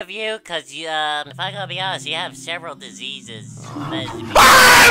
of you, cause um, if I'm gonna be honest, you have several diseases.